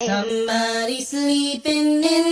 Somebody sleeping in